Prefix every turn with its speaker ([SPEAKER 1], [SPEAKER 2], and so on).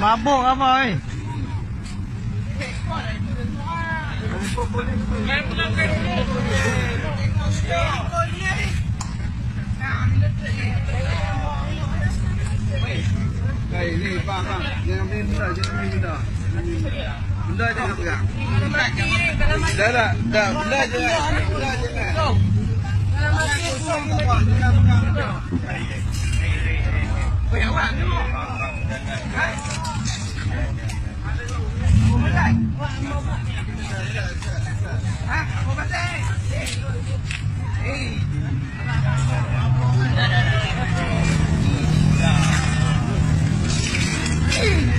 [SPEAKER 1] Mabuk apa oi?
[SPEAKER 2] Hey, ni bang bang, jangan main benda, jangan main benda. Benda jangan pegang. Dah dah, dah, benda jangan, benda jangan.
[SPEAKER 3] Ha? Apa pasal? Hey!